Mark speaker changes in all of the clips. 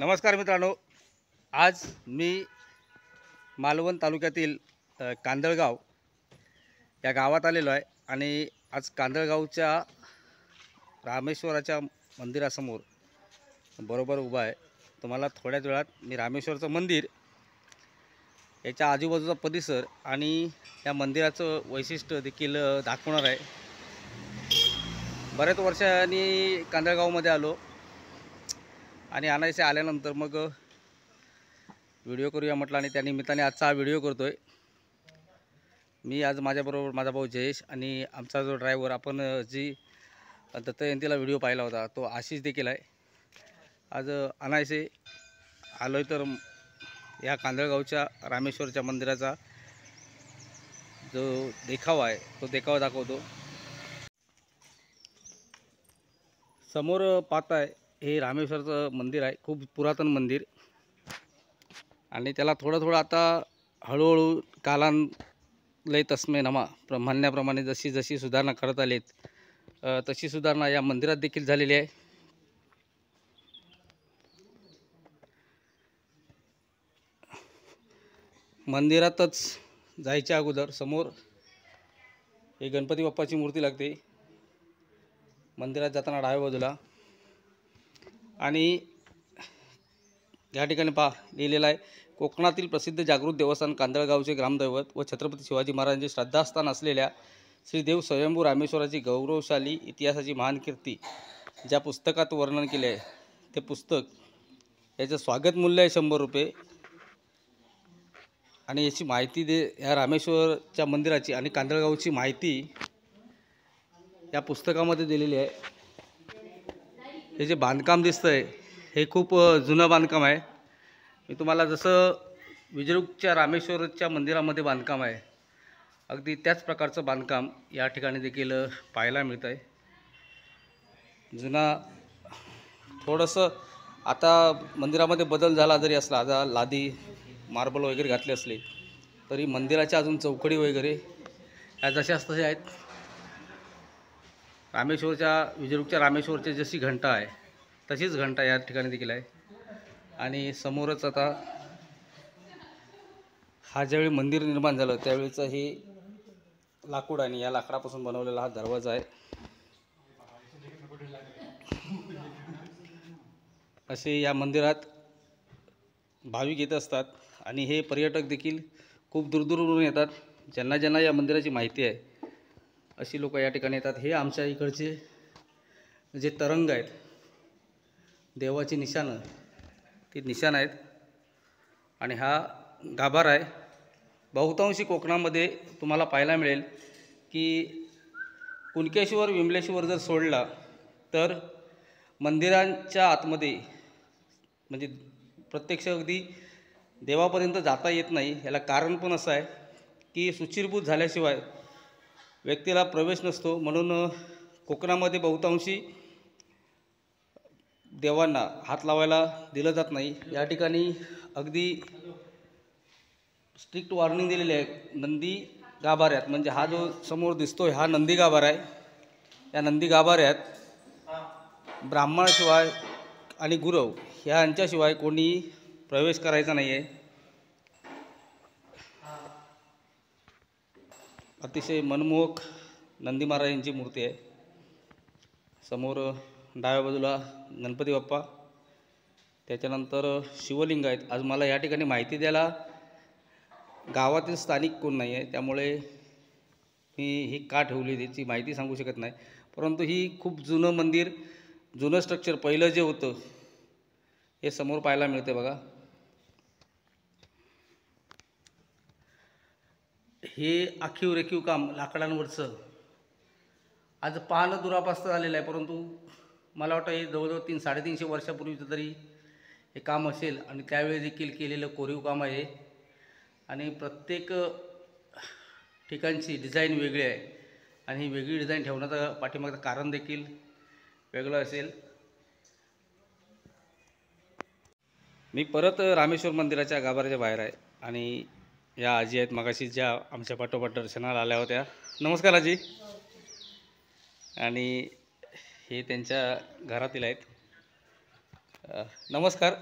Speaker 1: नमस्कार मित्रांनो. आज मी मालवण तालुक्यातील कांदळगाव या गावात आलेलो आहे आणि आज कांदळगावच्या रामेश्वराच्या मंदिरासमोर बरोबर उभा आहे. तुम्हाला थोड्याच वेळात मी रामेश्वरचं मंदिर याच्या आजूबाजूचा परिसर आणि या मंदिराचं वैशिष्ट्य देखील दाखवणार आहे. बऱ्याच वर्षांनी कांदळगावमध्ये आलो. आणि अनायसे आल्यानंतर मग व्हिडिओ करूया म्हटलं आणि त्या निमित्ताने आजचा हा व्हिडिओ करतो आहे मी आज माझ्याबरोबर माझा भाऊ जयेश आणि आमचा जो ड्रायव्हर आपण जी दत्त जयंतीला व्हिडिओ पाहिला होता तो आशिष देखील आहे. आज अनायसे आलो आहे तर या कांदळगावच्या रामेश्वरच्या मंदिराचा जो देखावा आहे तो देखावा दाखवतो. समोर पाहताय हे रामेश्वरचं मंदिर आहे खूप पुरातन मंदिर. आणि त्याला थोडं थोडं आता हळूहळू कालां लय तस्मे नमा. प्र म्हणण्याप्रमाणे जशी जशी सुधारणा करत आलेत तशी सुधारणा या मंदिरात देखील झालेली आहे. मंदिरातच जायच्या अगोदर समोर हे गणपती बाप्पाची मूर्ती लागते. मंदिरात जाताना डाव्या बाजूला आणि या ठिकाणी पहा लिहिलेलं आहे कोकणातील प्रसिद्ध जागृत देवस्थान कांदळगावचे ग्रामदैवत व छत्रपती शिवाजी महाराजांचे श्रद्धास्थान असलेल्या श्रीदेव स्वयंभू रामेश्वराची गौरवशाली इतिहासाची महान कीर्ती ज्या पुस्तकात वर्णन केले आहे ते पुस्तक याचं स्वागत मूल्य आहे शंभर रुपये. आणि याची माहिती दे या रामेश्वरच्या मंदिराची आणि कांदळगावची माहिती या पुस्तकामध्ये दिलेली आहे. हे जे बांधकाम दिसतं आहे हे खूप जुनं बांधकाम आहे. मी तुम्हाला जसं विजरुकच्या रामेश्वरच्या मंदिरामध्ये बांधकाम आहे अगदी त्याच प्रकारचं बांधकाम या ठिकाणी देखील पाहायला मिळतं आहे जुना थोडंसं आता मंदिरामध्ये बदल झाला जरी असला आता लादी मार्बल वगैरे घातले असले तरी मंदिराच्या अजून चौकडी वगैरे या जशाच तशा आहेत. रामेश्वरच्या विजयरूपच्या रामेश्वरच्या जशी घंटा आहे तशीच घंटा या ठिकाणी देखील आहे. आणि समोरच आता हा ज्यावेळी मंदिर निर्माण झालं त्यावेळीचं हे लाकूड आणि या लाकडापासून बनवलेला हा दरवाजा आहे. असे या मंदिरात भाविक येत असतात आणि हे पर्यटक देखील खूप दूरदूरवरून येतात. ज्यांना ज्यांना या मंदिराची माहिती आहे अशी लोक या ठिकाणी येतात. हे आमच्या इकडचे जे तरंग आहेत देवाची निशाणं ती निशाण आहेत. आणि हा गाभार आहे. बहुतांशी कोकणामध्ये तुम्हाला पाहायला मिळेल की कुणकेश्वर विमलेश्वर जर सोडला तर मंदिरांच्या आतमध्ये म्हणजे प्रत्यक्ष अगदी देवापर्यंत जाता येत नाही. याला कारण पण असं आहे की सुचिरभूत झाल्याशिवाय व्यक्तीला प्रवेश नसतो. म्हणून कोकणामध्ये बहुतांशी देवांना हात लावायला दिलं जात नाही. या ठिकाणी अगदी स्ट्रिक्ट वॉर्निंग दिलेली आहे. नंदी गाभाऱ्यात म्हणजे हा जो समोर दिसतोय हा नंदी गाभारा आहे. या नंदी गाभाऱ्यात ब्राह्मणाशिवाय आणि गुरव ह्यांच्याशिवाय कोणी प्रवेश करायचा नाही आहे अतिशय मनमोहक नंदी महाराजांची मूर्ती आहे. समोर डाव्या बाजूला गणपती बाप्पा त्याच्यानंतर शिवलिंग आहेत. आज मला या ठिकाणी माहिती द्यायला गावातील स्थानिक कोण नाही आहे त्यामुळे मी ही का ठेवली त्याची माहिती सांगू शकत नाही. परंतु ही खूप जुनं मंदिर जुनं स्ट्रक्चर पहिलं जे होतं हे समोर पाहायला मिळते बघा. हे आखीव रेखीव काम लाकडांवरचं आज पाहणं दुरापास्त झालेलं आहे परंतु मला वाटतं हे जवळजवळ तीन साडेतीनशे वर्षापूर्वीचं तरी हे काम असेल आणि त्यावेळी देखील केलेलं कोरीव काम आहे. आणि प्रत्येक ठिकाणची डिझाईन वेगळी आहे आणि ही वेगळी डिझाईन ठेवण्याचं पाठीमागचं कारण देखील वेगळं असेल. मी परत रामेश्वर मंदिराच्या गाभाऱ्याच्या बाहेर आहे आणि या आजी आहेत मगाशी ज्या आमच्या पाठोपाठ दर्शनाला आल्या होत्या. नमस्कार आजी. आणि हे त्यांच्या घरातील आहेत. नमस्कार.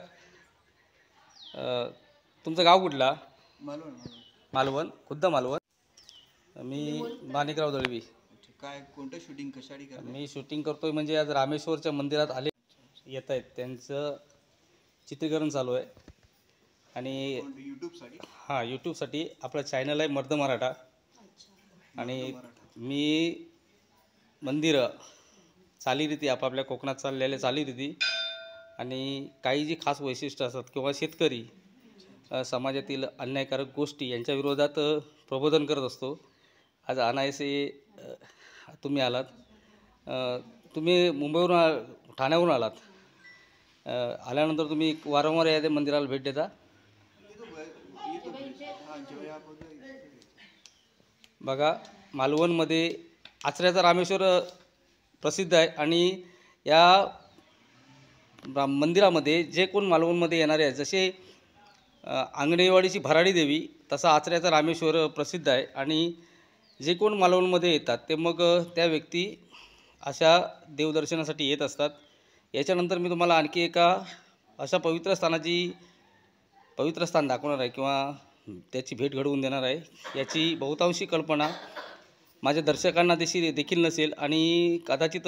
Speaker 1: तुमचं गाव कुठला?
Speaker 2: मालवण मालवण.
Speaker 1: खुद्द मालवण? मी माणिकराव दळवी.
Speaker 2: काय कोणतं शूटिंग करताय?
Speaker 1: मी शूटिंग करतोय म्हणजे आज रामेश्वरच्या मंदिरात आले येत आहेत त्यांचं चित्रीकरण चालू आहे. आणि
Speaker 2: यूट्यूबसाठी
Speaker 1: हां यूट्यूबसाठी आपला चॅनल आहे मर्द मराठा. आणि मी मंदिरं चालीरीती आपापल्या कोकणात चाललेल्या चालीरीती. आणि काही जी खास वैशिष्ट्य असतात किंवा शेतकरी समाजातील अन्यायकारक गोष्टी यांच्या विरोधात प्रबोधन करत असतो. आज अनायसे तुम्ही आलात. तुम्ही मुंबईवरून ठाण्यावरून आलात. आल्यानंतर तुम्ही वारंवार या मंदिराला भेट देता. बघा मालवणमध्ये आचऱ्याचा रामेश्वर प्रसिद्ध आहे आणि या मंदिरामध्ये जे कोण मालवणमध्ये येणारे आहेत जसे आंगणेवाडीची भराडी देवी तसा आचऱ्याचा रामेश्वर प्रसिद्ध आहे आणि जे कोण मालवणमध्ये येतात ते मग त्या व्यक्ती अशा देवदर्शनासाठी येत असतात. याच्यानंतर मी तुम्हाला आणखी एका अशा पवित्र स्थानाची पवित्र स्थान दाखवणार आहे किंवा त्याची भेट घडवून देणार आहे. याची बहुतांशी कल्पना माझ्या दर्शकांना देखील देखील नसेल आणि कदाचित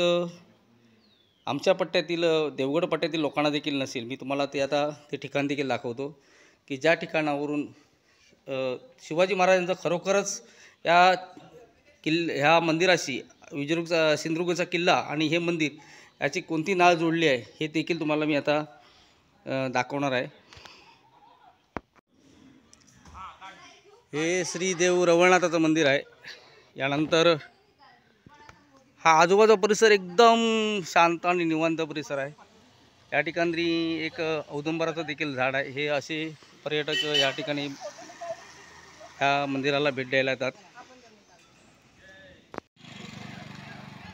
Speaker 1: आमच्या पट्ट्यातील देवगड पट्ट्यातील लोकांना देखील नसेल. मी तुम्हाला ते आता ते ठिकाण देखील दाखवतो की ज्या ठिकाणावरून शिवाजी महाराजांचा खरोखरच या किल् ह्या मंदिराशी विजयदुर्गचा सिंधुदुर्गचा किल्ला आणि हे मंदिर याची कोणती नाळ जोडली आहे हे देखील तुम्हाला मी आता दाखवणार आहे. हे श्रीदेव रवळनाथाचं मंदिर आहे. यानंतर हा आजूबाजूचा परिसर एकदम शांत आणि निवांत परिसर आहे. या ठिकाणी एक औदुंबराचं देखील झाड आहे. हे असे पर्यटक या ठिकाणी ह्या मंदिराला भेट द्यायला येतात.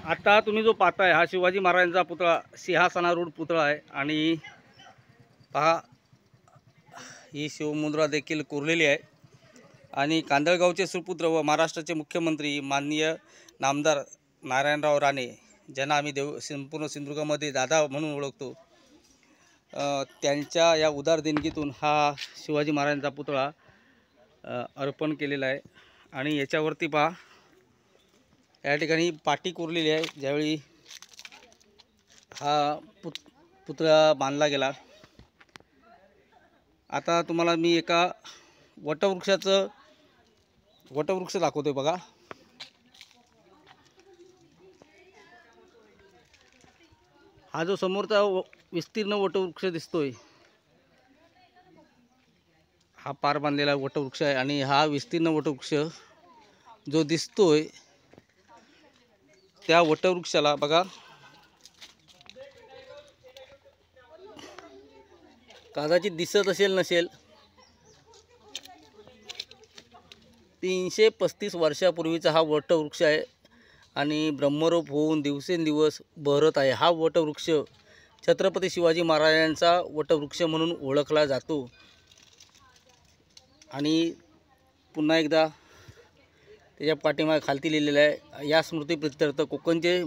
Speaker 1: आता तुम्ही जो पाहताय हा शिवाजी महाराजांचा पुतळा सिंहासनारूढ पुतळा आहे. आणि पहा ही शिवमुद्रा देखील कोरलेली आहे. आणि कांदळगावचे सुपुत्र व महाराष्ट्राचे मुख्यमंत्री माननीय नामदार नारायणराव राणे ज्यांना आम्ही देव संपूर्ण सिंधुदुर्गामध्ये दादा म्हणून ओळखतो त्यांच्या या उदार देणगीतून हा शिवाजी महाराजांचा पुतळा अर्पण केलेला आहे. आणि याच्यावरती पहा या ठिकाणी पाटी कोरलेली आहे ज्यावेळी हा पुत पुतळा बांधला गेला. आता तुम्हाला मी एका वटवृक्षाचं वटवृक्ष दाखवतोय बघा. हा जो समोरचा विस्तीर्ण वटवृक्ष दिसतोय हा पार बांधलेला वटवृक्ष आहे आणि हा विस्तीर्ण वटवृक्ष जो दिसतोय त्या वटवृक्षाला बघा. कादाची दिसत असेल नसेल तीनशे पस्तीस वर्षापूर्वीचा हा वटवृक्ष आहे आणि ब्रह्मरूप होऊन दिवसेंदिवस बहरत आहे. हा वटवृक्ष छत्रपती शिवाजी महाराजांचा वटवृक्ष म्हणून ओळखला जातो. आणि पुन्हा एकदा त्याच्या पाठीमागे खालती लिहिलेलं आहे. या स्मृतीप्रित्यर्थ कोकणचे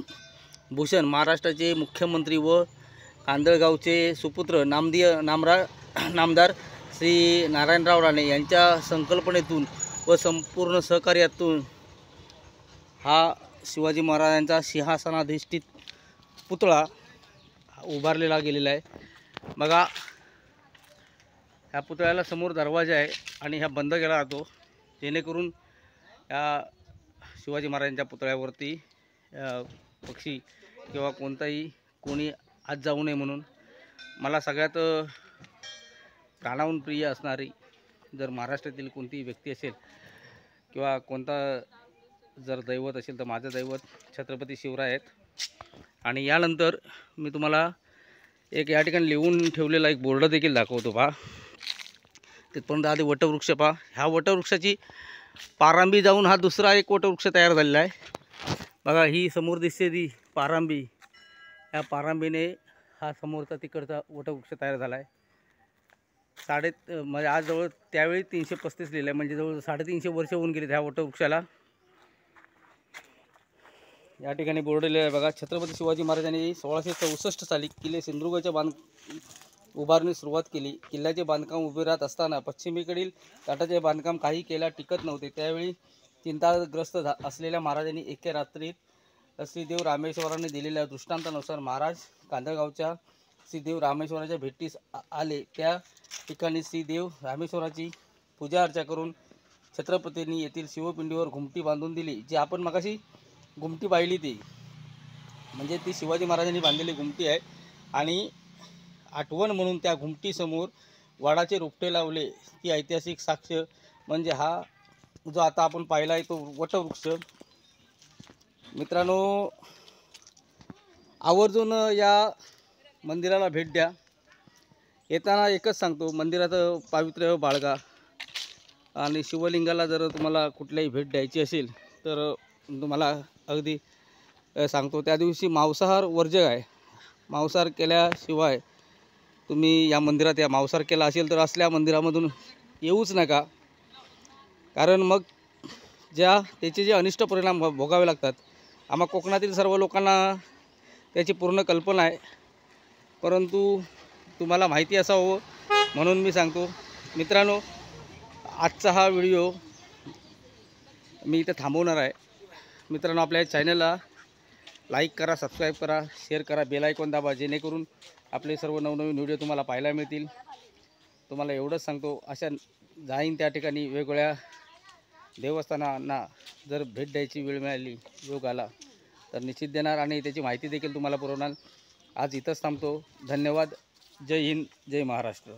Speaker 1: भूषण महाराष्ट्राचे मुख्यमंत्री व कांदळगावचे सुपुत्र नामदीय नामरा नामदार श्री नारायणराव राणे यांच्या संकल्पनेतून व संपूर्ण सहकार्यातून हा शिवाजी महाराजांचा सिंहासनाधिष्ठित पुतळा उभारलेला गेलेला आहे. बघा ह्या पुतळ्याला समोर दरवाजा आहे आणि ह्या बंद केला जातो. जेणेकरून या शिवाजी महाराजांच्या पुतळ्यावरती पक्षी किंवा कोणताही कोणी आत जाऊ नये म्हणून. मला सगळ्यात प्राणाहून प्रिय असणारी जर महाराष्ट्रातील कोणतीही व्यक्ती असेल किंवा कोणता जर दैवत असेल तर माझं दैवत छत्रपती शिवराय आहेत. आणि यानंतर मी तुम्हाला एक या ठिकाणी लिहून ठेवलेला एक बोर्ड देखील दाखवतो पहा. तिथपर्यंत आधी वटवृक्ष पहा. ह्या वटवृक्षाची पारांबी जाऊन हा दुसरा एक वटवृक्ष तयार झालेला आहे. बघा ही समोर दिसते ती पारांबी. या पारांबीने हा समोरचा तिकडचा वटवृक्ष तयार झाला आहे. साडे म्हणजे आज जवळ त्यावेळी तीनशे पस्तीस लिहिलं आहे म्हणजे जवळ साडेतीनशे वर्ष होऊन गेली ह्या वटवृक्षाला या ठिकाणी बोर्ड लिहिलं आहे बघा छत्रपती शिवाजी महाराजांनी सोळाशे चौसष्ट साली किल्ले सिंधुदुर्गच्या बांध उभारणी सुरुवात केली. किल्ल्याचे बांधकाम उभे राहत असताना पश्चिमेकडील तटाचे बांधकाम काही केल्या टिकत नव्हते. त्यावेळी चिंताग्रस्त झा असलेल्या महाराजांनी एके रात्रीत श्रीदेव रामेश्वरांनी दिलेल्या दृष्टांतानुसार महाराज कांदळगावच्या श्रीदेव रामेश्वराच्या भेटीस आले. त्या ठिकाणी श्रीदेव रामेश्वराची पूजा अर्चा करून छत्रपतींनी येथील शिवपिंडीवर घुमटी बांधून दिली जी आपण मगाशी घुमटी पाहिली ती. म्हणजे ती शिवाजी महाराजांनी बांधलेली घुमटी आहे. आणि आठवण म्हणून त्या घुमटीसमोर वाडाचे रोपटे लावले. ती ऐतिहासिक साक्ष म्हणजे हा जो आता आपण पाहिला आहे तो वटवृक्ष. मित्रांनो आवर्जून या मंदिराला भेट द्या. येताना एकच सांगतो मंदिरात पावित्र्य हो बाळगा. आणि शिवलिंगाला जर तुम्हाला कुठल्याही भेट द्यायची असेल तर तुम्हाला अगदी सांगतो त्या दिवशी मांसाहार वर्जक आहे. मांसाहार केल्याशिवाय तुम्ही या मंदिरात या मांसाहार केला असेल तर असल्या मंदिरामधून येऊच नका. कारण मग ज्या त्याचे जे अनिष्ट परिणाम भोगावे लागतात आम्हा कोकणातील सर्व लोकांना त्याची पूर्ण कल्पना आहे. परंतु तुम्हाला माहिती असावं म्हणून मी सांगतो. मित्रांनो आजचा हा व्हिडिओ मी इथे थांबवणार आहे. मित्रांनो आपल्या चॅनलला लाईक करा सबस्क्राईब करा शेअर करा बेल आयकॉन दाबा जेणेकरून आपले सर्व नवनवीन व्हिडिओ तुम्हाला पाहायला मिळतील. तुम्हाला एवढंच सांगतो अशा जाईन त्या ठिकाणी वेगवेगळ्या देवस्थानांना जर भेट द्यायची वेळ मिळाली योग आला तर निश्चित देणार आणि त्याची माहिती देखील तुम्हाला पुरवणार. आज इथंच थांबतो. धन्यवाद. जय हिंद जय महाराष्ट्र.